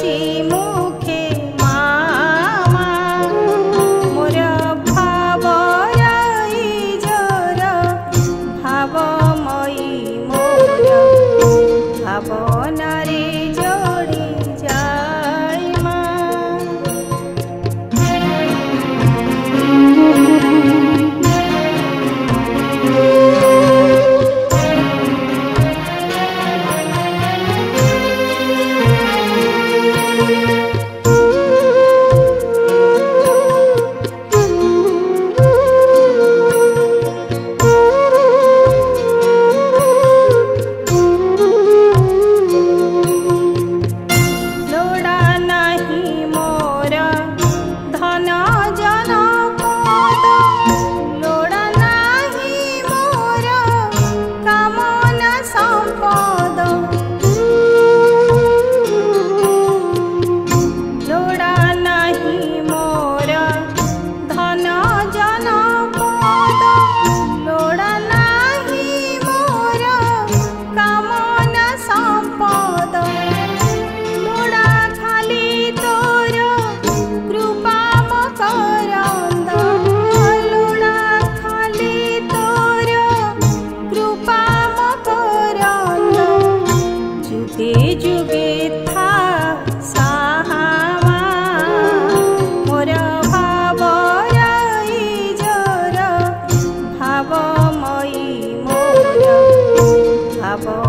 see more. 바보